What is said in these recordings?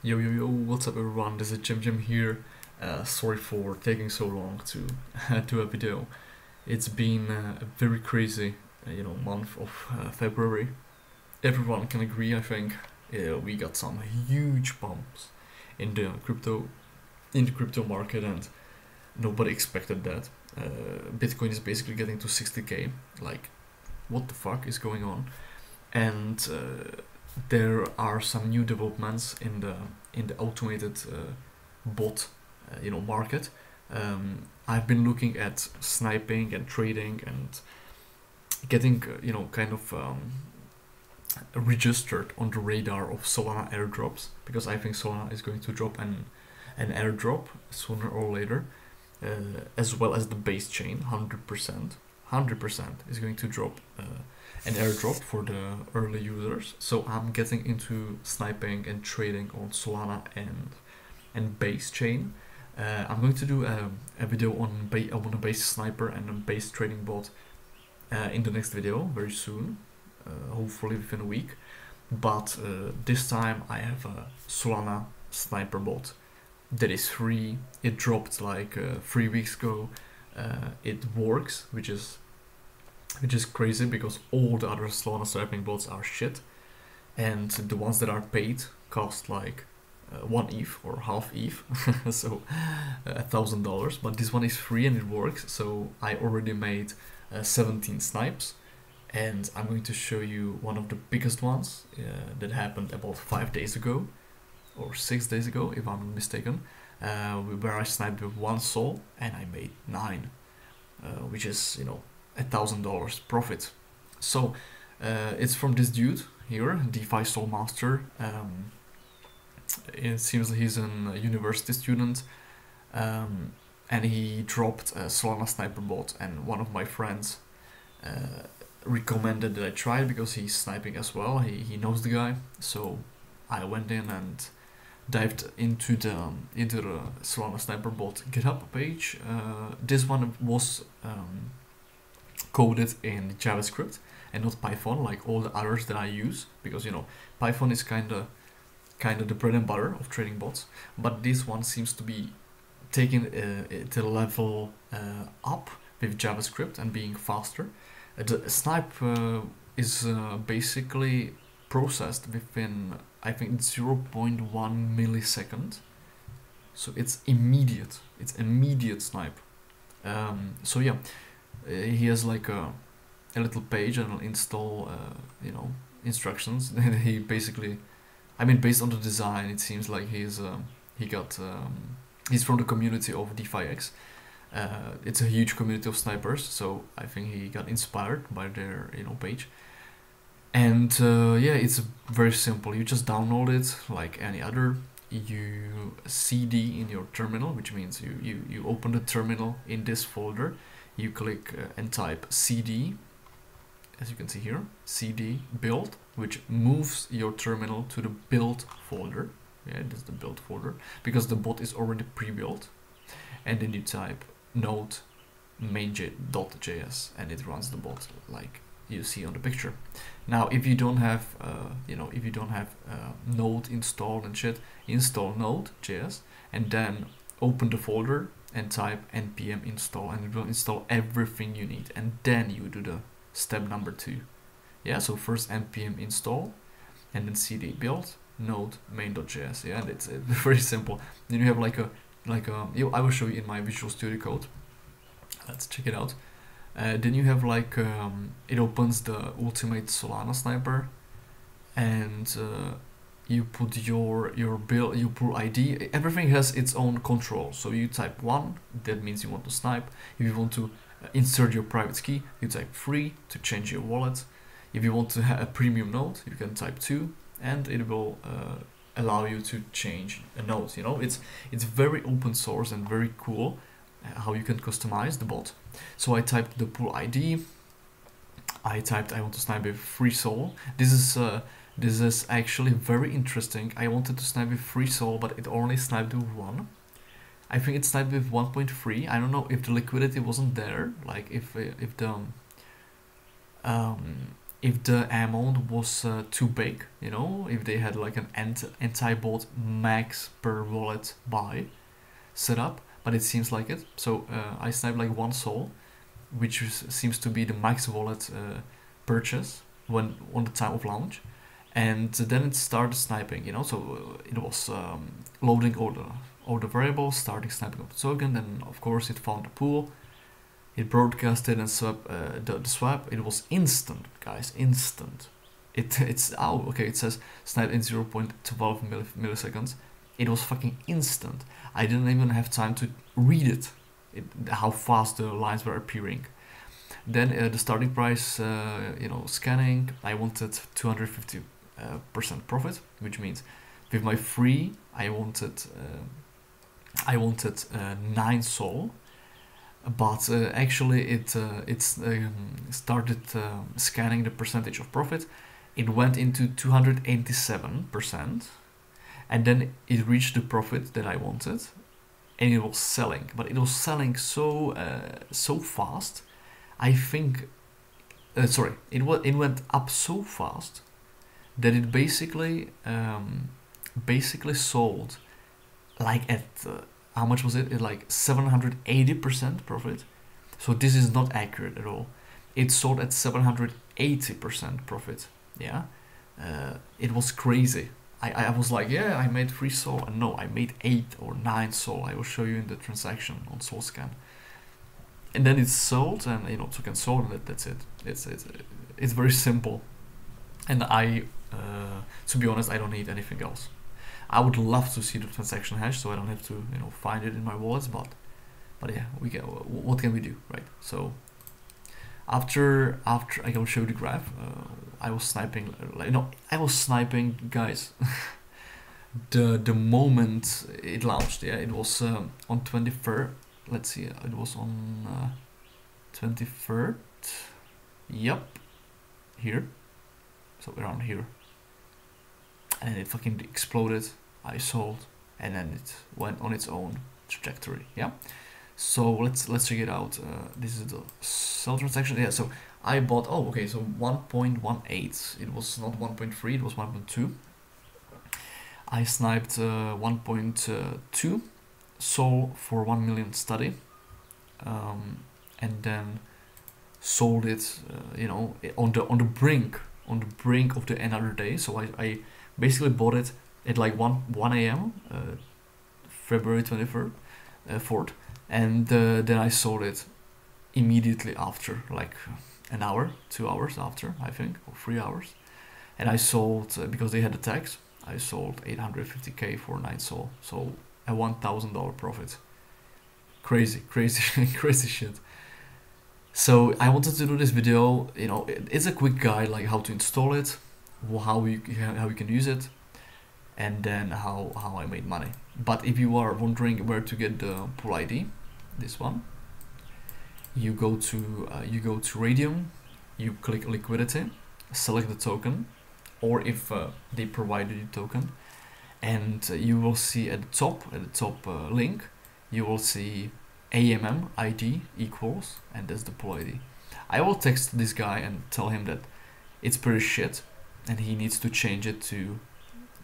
Yo yo yo, what's up everyone, this is JemJem here. Uh, sorry for taking so long to do a video. It's been uh, a very crazy, uh, you know, month of uh, February. Everyone can agree, I think. Uh, we got some huge bumps in the crypto, in the crypto market, and nobody expected that. Uh, Bitcoin is basically getting to 60k. Like, what the fuck is going on? And uh, there are some new developments in the in the automated uh, bot uh, you know market. Um, I've been looking at sniping and trading and getting uh, you know kind of um, registered on the radar of Solana airdrops because I think Solana is going to drop an an airdrop sooner or later uh, as well as the base chain 100% 100% is going to drop uh, an airdrop for the early users. So I'm getting into sniping and trading on Solana and and base chain. Uh, I'm going to do a, a video on, ba on a base sniper and a base trading bot uh, in the next video very soon, uh, hopefully within a week. But uh, this time I have a Solana sniper bot that is free. It dropped like uh, three weeks ago. Uh, it works, which is which is crazy because all the other Solana sniping bots are shit, and the ones that are paid cost like uh, one ETH or half ETH, so a thousand dollars. But this one is free and it works. So I already made uh, 17 snipes, and I'm going to show you one of the biggest ones uh, that happened about five days ago, or six days ago, if I'm mistaken, uh, where I sniped with one sol and I made nine, uh, which is you know a thousand dollars profit. So uh, it's from this dude here, DeFi Soul Master. Um, it seems he's a university student, um, and he dropped a Solana Sniper bot, and one of my friends uh, recommended that I try it because he's sniping as well. He he knows the guy, so I went in and dived into the into the Solana Sniper bot GitHub page. Uh, this one was um, coded in JavaScript and not Python like all the others that I use because you know Python is kind of kind of the bread and butter of trading bots but this one seems to be taking uh, level uh, up with JavaScript and being faster. The snipe is uh, basically processed within I think 0.1 millisecond. So it's immediate. It's immediate snipe. Um, so yeah uh, he has like a, a little page and install uh, you know instructions. And he basically I mean based on the design it seems like he's um, he got um, he's from the community of DeFiX uh, it's a huge community of snipers so I think he got inspired by their you know page and uh, yeah it's very simple. You just download it like any other. You cd in your terminal which means you you, you open the terminal in this folder. You click uh, and type cd as you can see here cd build which moves your terminal to the build folder. Yeah this is the build folder because the bot is already pre-built. And then you type node main.js and it runs the bot like you see on the picture. Now if you don't have uh, you know if you don't have uh, node installed and shit install node.js and then open the folder and type npm install and it will install everything you need and then you do the step number two. Yeah so first npm install and then cd build node main.js yeah and it's, it's very simple. Then you have like a like a you, i will show you in my visual studio code. Let's check it out uh, then you have like um, it opens the ultimate solana sniper and uh, you put your your bill you put id everything has its own control. So you type one that means you want to snipe. If you want to uh, insert your private key you type three to change your wallet. If you want to have a premium node you can type two and it will uh, allow you to change a node you know? It's it's very open source and very cool how you can customize the bot so i typed the pool id i typed i want to snipe a free sol this is uh, this is actually very interesting. I wanted to snipe with free sol, but it only sniped with 1. I think it sniped with 1.3. I don't know if the liquidity wasn't there, like if if the um, if the amount was uh, too big, you know, if they had like an anti-bot max per wallet buy set up, but it seems like it. So uh, I sniped like one sol, which seems to be the max wallet uh, purchase when on the time of launch, and then it started sniping. You know, so uh, it was um, loading all the all the variables, starting sniping of the token. Then of course it found the pool. It broadcasted and swap uh, the, the swap. It was instant, guys, instant. It it's oh okay. It says snipe in 0.12 milliseconds. It was fucking instant. I didn't even have time to read it, it how fast the lines were appearing. Then uh, the starting price, uh, you know, scanning, I wanted 250 uh, percent profit, which means with my free, I wanted uh, I wanted uh, nine sol, but uh, actually it it's um, started um, scanning the percentage of profit. It went into 287 percent and then it reached the profit that I wanted. And it was selling. But it was selling so uh, so fast. I think uh, sorry it was it went up so fast that it basically um, basically sold like at uh, how much was it? it like 780% profit. So this is not accurate at all. It sold at 780% profit. Yeah? Uh, it was crazy I, I was like, yeah, I made three sol. And no, I made eight or nine sol. I will show you in the transaction on Solscan. And then it's sold, and you know, token sold, and that's it. It's it's it's very simple. And I, uh, to be honest, I don't need anything else. I would love to see the transaction hash, so I don't have to you know find it in my wallets. But but yeah, we get what can we do, right? So after after I will show the graph. Uh, I was sniping like no I was sniping guys. The the moment it launched yeah it was um, on 23rd let's see it was on uh, 23rd yep here. So around here. And it fucking exploded. I sold. And then it went on its own trajectory yeah so let's let's check it out uh, this is the sell transaction yeah so I bought, oh, okay, so 1.18. It was not 1.3, it was 1.2. I sniped uh, 1.2 sold for 1 million study. Um, and then sold it, uh, you know, on the on the brink, on the brink of the another day. So I, I basically bought it at like 1 1 a.m. Uh, February 23rd, uh, 4th, and uh, then I sold it immediately after, like an hour, two hours after, I think, or three hours. And I sold, uh, because they had the tax, I sold 850k for 9 sol. So a $1,000 profit. Crazy, crazy, crazy shit. So I wanted to do this video, you know, it's a quick guide like how to install it, how you, how you can use it, and then how, how I made money. But if you are wondering where to get the pool ID, this one, you go to uh, you go to Raydium, you click liquidity, select the token, or if uh, they provided you token, and you will see at the top at the top uh, link, you will see AMM ID equals, and that's the pool ID. I will text this guy and tell him that it's pretty shit, and he needs to change it to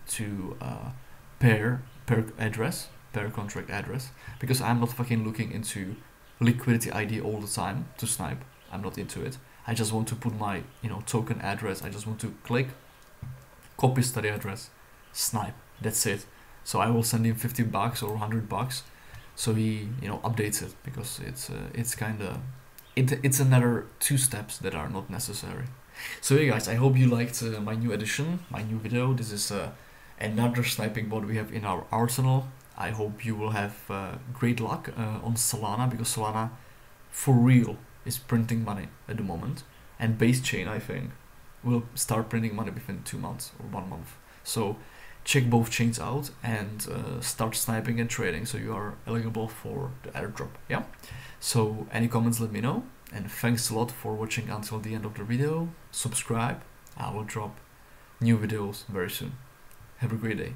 to uh, pair per address per contract address because I'm not fucking looking into liquidity ID all the time to snipe. I'm not into it. I just want to put my you know token address. I just want to click, copy study address, snipe. That's it. So I will send him 50 bucks or 100 bucks, so he you know updates it because it's uh, it's kind of it, it's another two steps that are not necessary. So yeah guys, I hope you liked uh, my new edition, my new video. This is uh, another sniping bot we have in our arsenal. I hope you will have uh, great luck uh, on Solana because Solana for real is printing money at the moment. And base chain I think will start printing money within two months or one month. So check both chains out and uh, start sniping and trading so you are eligible for the airdrop yeah? So any comments let me know. And thanks a lot for watching until the end of the video. Subscribe. I will drop new videos very soon have a great day